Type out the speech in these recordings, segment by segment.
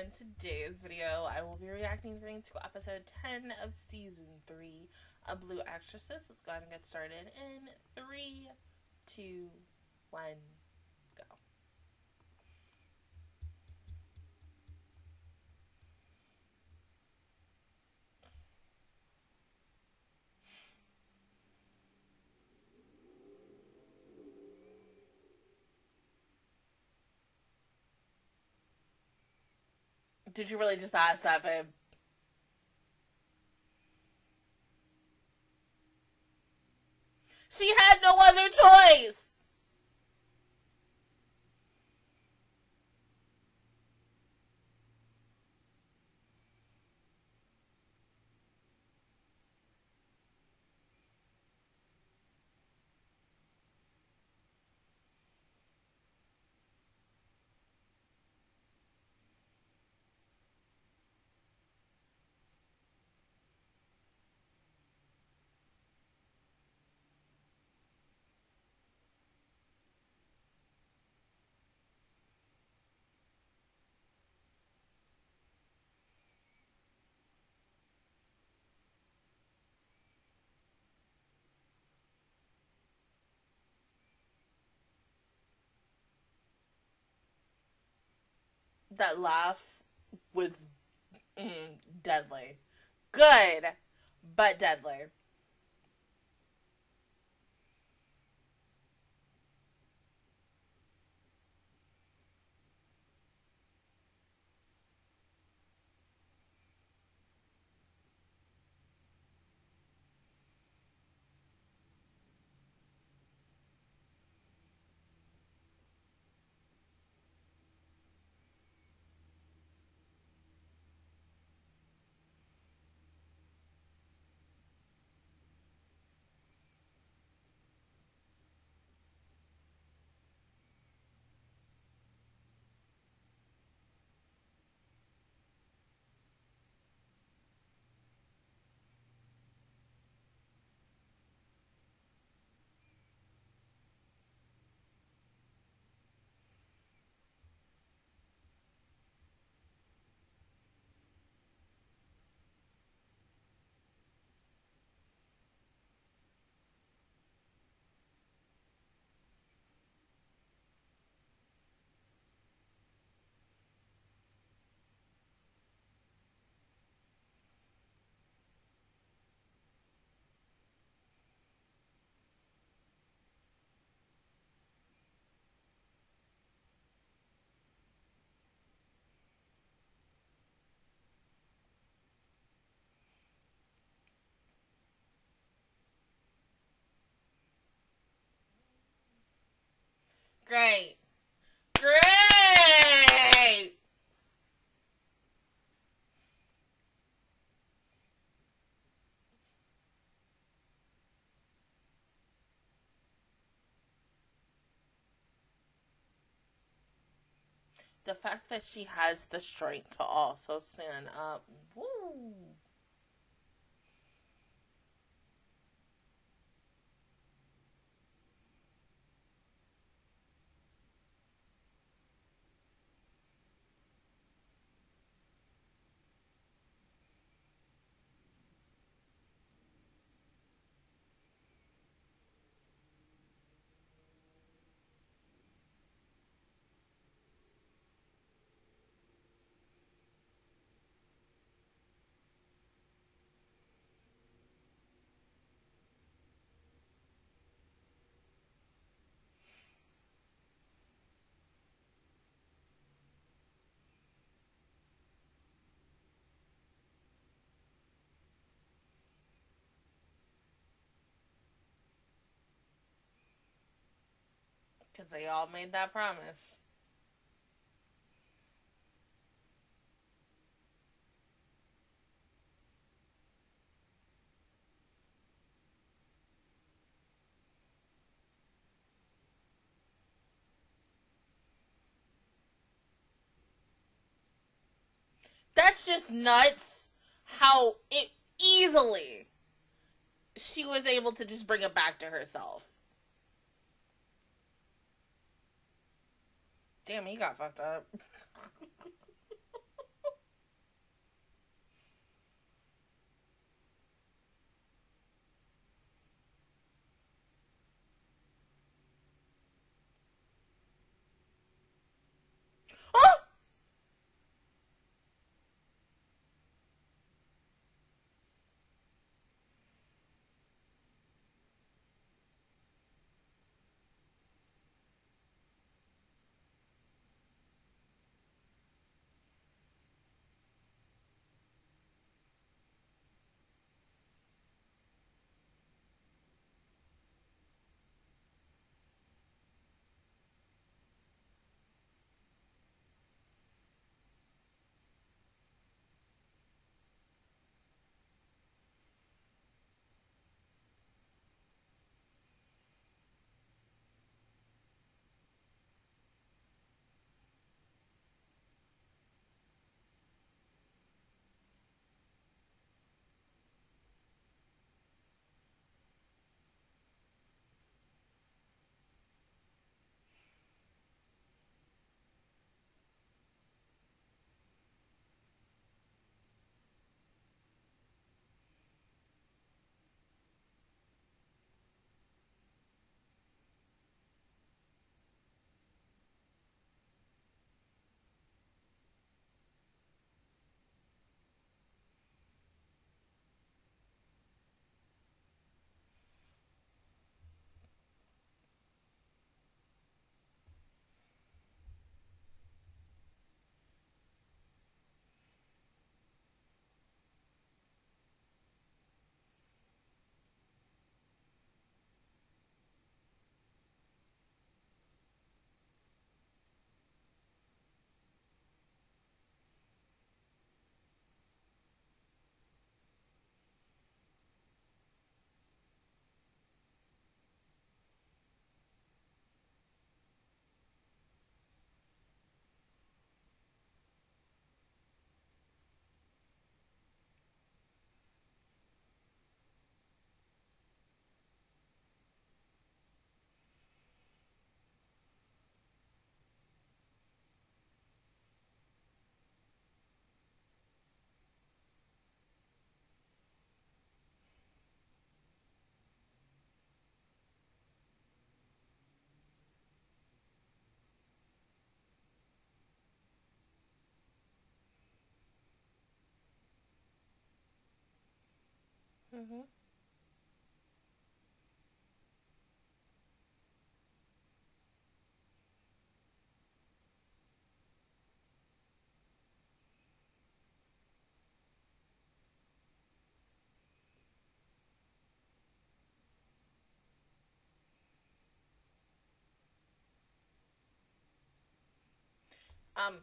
in today's video, I will be reacting to episode 10 of season 3 of Blue Exorcist. Let's go ahead and get started in 3, 2, 1, Did you really just ask that, babe? She had no other choice. That laugh was mm, deadly. Good, but deadly. Great. Great. The fact that she has the strength to also stand up. Woo. Because they all made that promise. That's just nuts how it easily she was able to just bring it back to herself. Damn, he got fucked up. Mm-hmm. Um,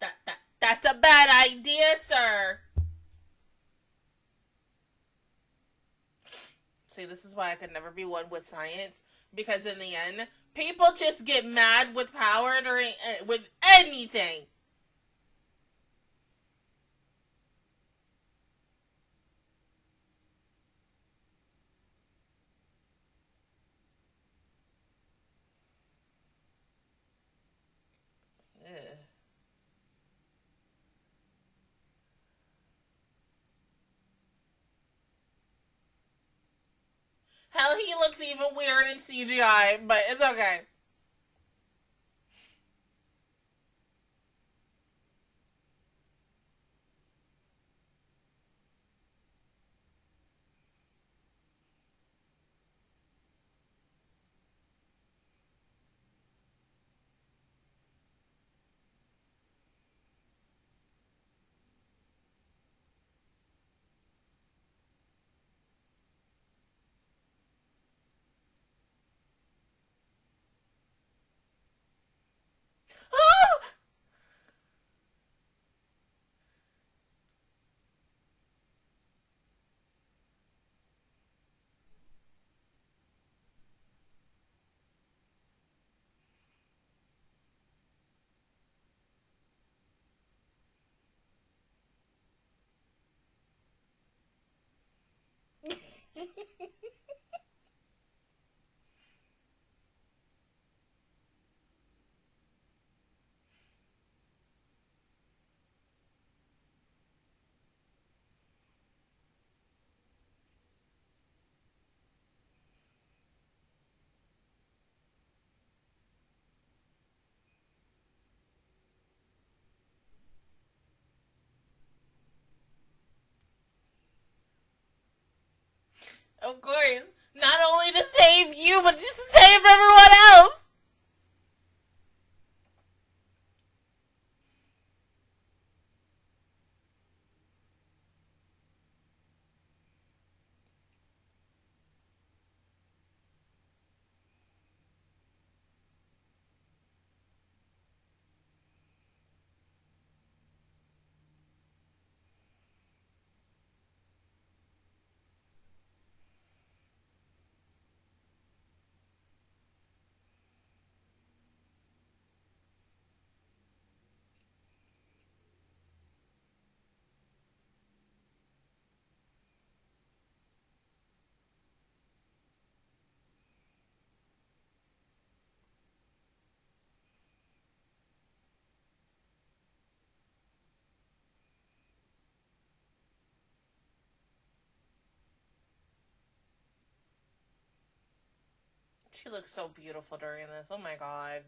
that that that's a bad idea, sir. See, this is why I could never be one with science because in the end, people just get mad with power during uh, with anything. Ugh. Hell, he looks even weird in CGI, but it's okay. Of course. Not only to save you, but just to save everyone else. She looks so beautiful during this. Oh my god.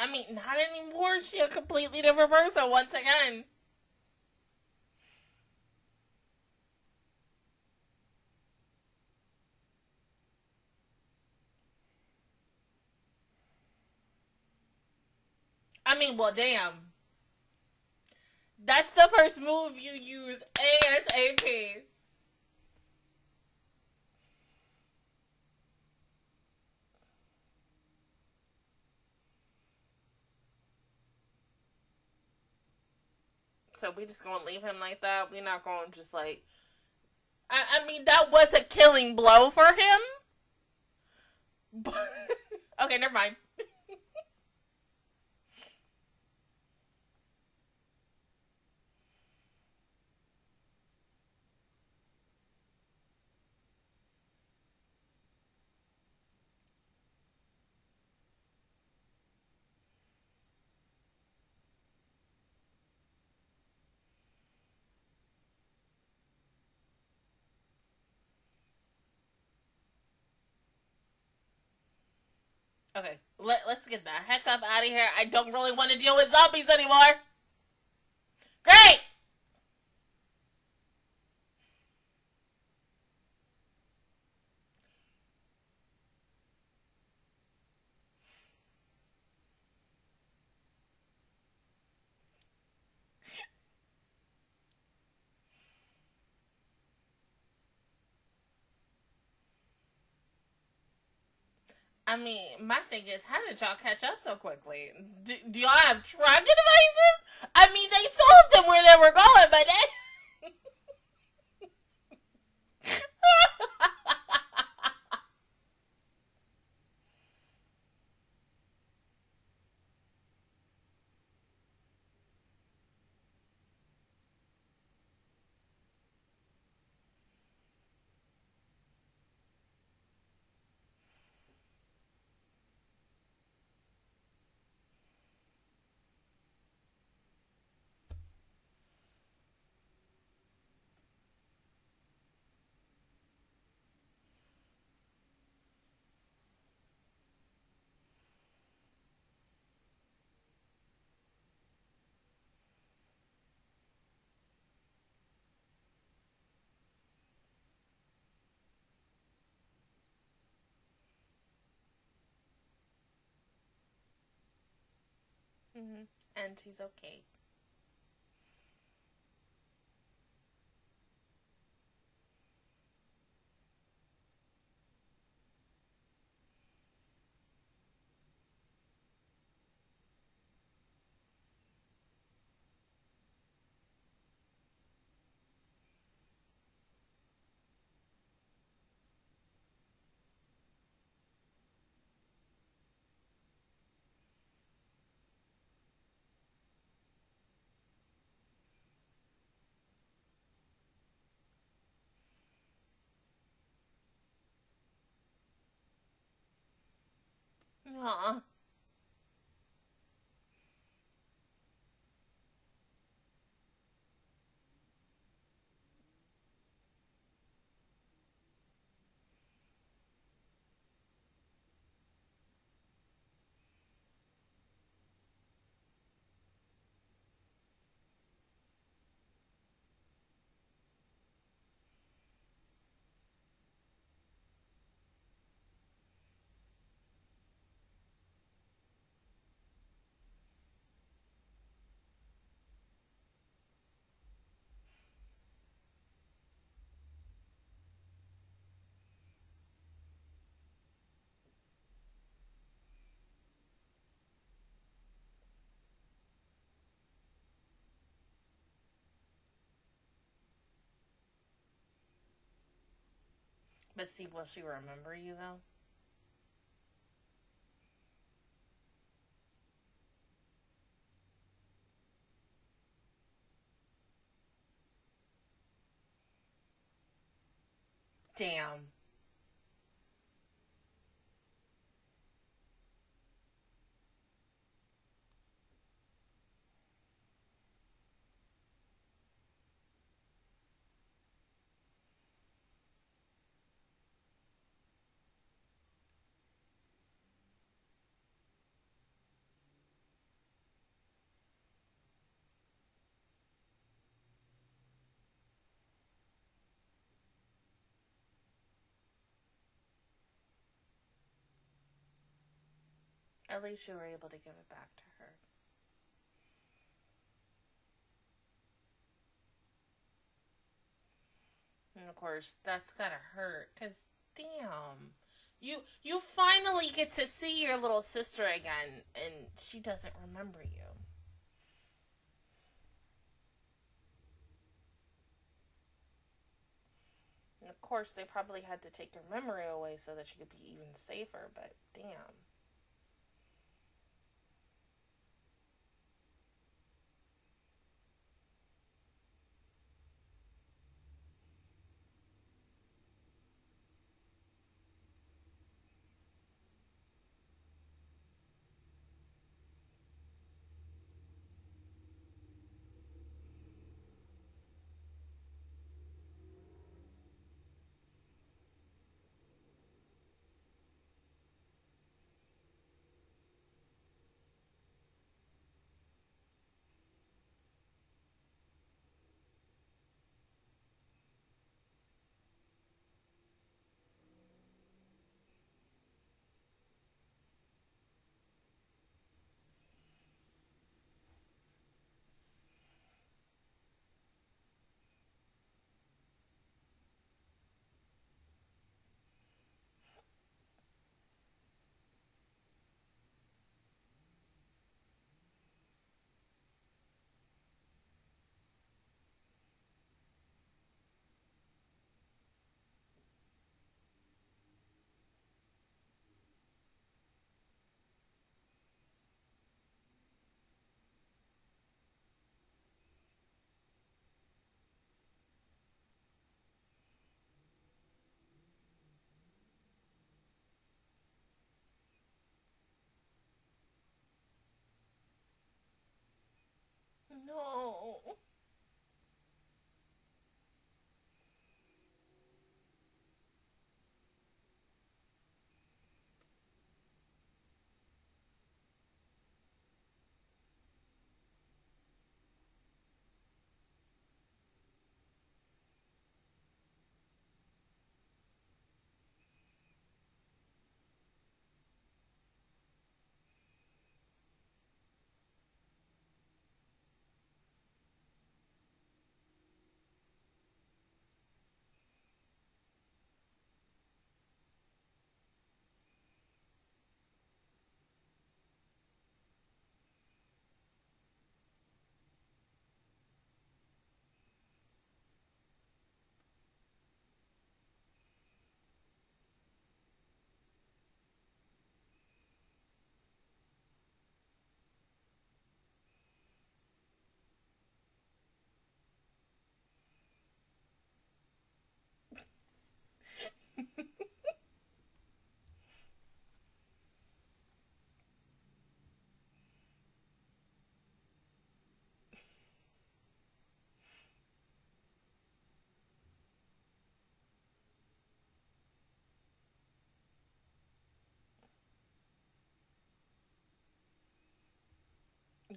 I mean, not anymore. She a completely different person once again. I mean, well, damn. That's the first move you use ASAP. So we just gonna leave him like that. We're not gonna just like. I, I mean, that was a killing blow for him. But okay, never mind. Okay, let, let's get the heck up out of here. I don't really want to deal with zombies anymore. Great! I mean, my thing is, how did y'all catch up so quickly? Do, do y'all have tracking devices? I mean, they told them where they were going, but they. Hmm And he's okay. 啊 But see, will she remember you though? Damn. At least you were able to give it back to her. And of course, that's gotta hurt, cause damn, you you finally get to see your little sister again, and she doesn't remember you. And of course, they probably had to take your memory away so that she could be even safer. But damn.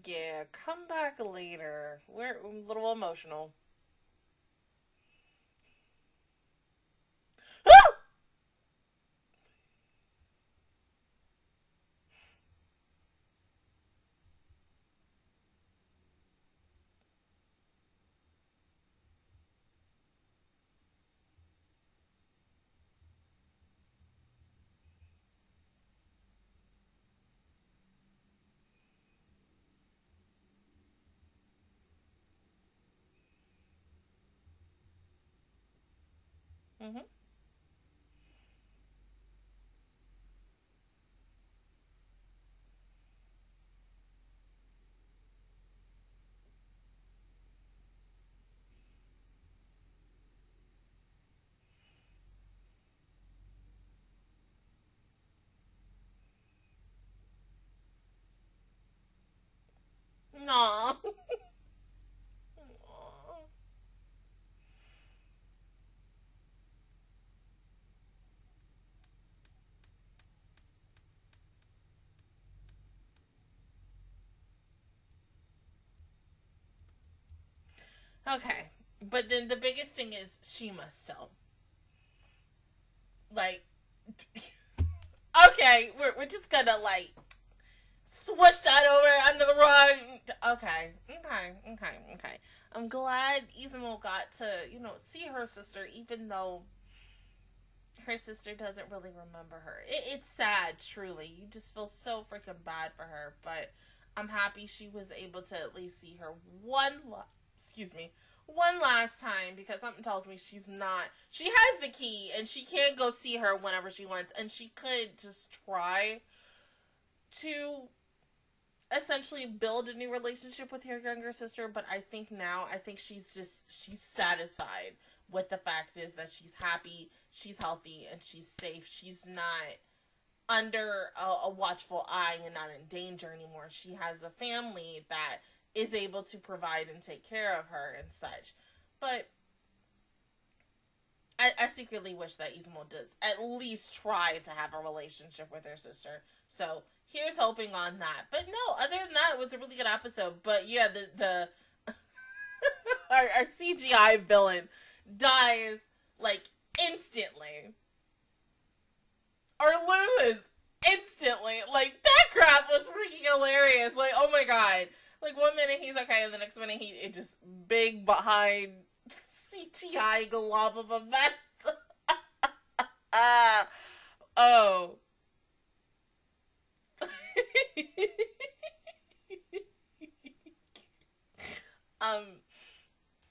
Yeah, come back later. We're a little emotional. Mm-hmm. No. Okay. But then the biggest thing is she must still. Like, okay, we're, we're just gonna like switch that over under the rug. Okay, okay, okay, okay. I'm glad Izumo got to, you know, see her sister, even though her sister doesn't really remember her. It, it's sad, truly. You just feel so freaking bad for her, but I'm happy she was able to at least see her one excuse me, one last time because something tells me she's not. She has the key and she can go see her whenever she wants, and she could just try to essentially build a new relationship with her younger sister. But I think now, I think she's just she's satisfied with the fact is that she's happy, she's healthy, and she's safe. She's not under a, a watchful eye and not in danger anymore. She has a family that is able to provide and take care of her and such. But I, I secretly wish that Izumo does at least try to have a relationship with her sister. So here's hoping on that. But no, other than that, it was a really good episode. But yeah, the the our, our CGI villain dies like instantly. Or loses instantly. Like that crap was freaking hilarious. Like, oh my god. Like one minute he's okay, and the next minute he it just big behind CGI glob of a mess. uh, oh. um,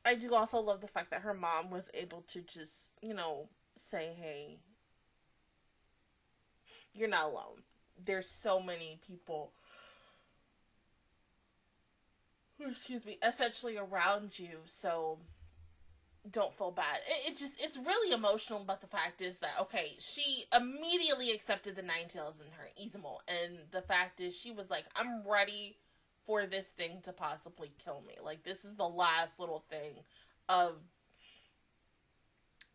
I do also love the fact that her mom was able to just, you know, say, "Hey, you're not alone." There's so many people excuse me, essentially around you. So don't feel bad. It, it's just it's really emotional. But the fact is that okay, she immediately accepted the nine tails in her Izumo, and the fact is she was like, I'm ready for this thing to possibly kill me. Like this is the last little thing of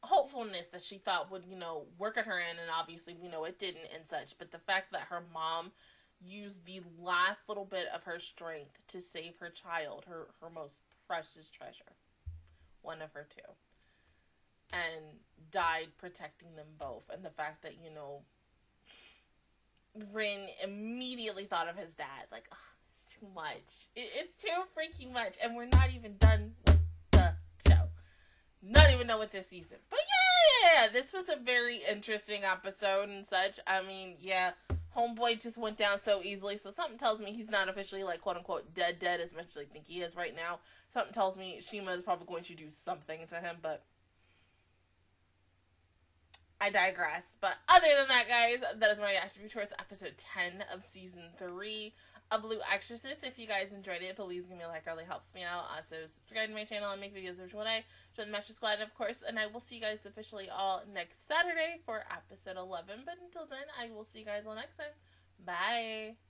hopefulness that she thought would you know work at her end, and obviously you know it didn't and such. But the fact that her mom use the last little bit of her strength to save her child, her her most precious treasure, one of her two, and died protecting them both. And the fact that you know, Rin immediately thought of his dad, like, oh, it's too much. It, it's too freaking much, and we're not even done with the show. Not even done with this season, but yeah, this was a very interesting episode and such. I mean, yeah homeboy just went down so easily. So something tells me he's not officially like quote unquote dead dead as much as I think he is right now. Something tells me Shima is probably going to do something to him, but I digress. But other than that, guys, that is my reaction towards episode 10 of season 3 of Blue Exorcist. If you guys enjoyed it, please give me a like. It really helps me out. Also, subscribe to my channel and make videos every day. Join the Master Squad, of course. And I will see you guys officially all next Saturday for episode 11. But until then, I will see you guys all next time. Bye.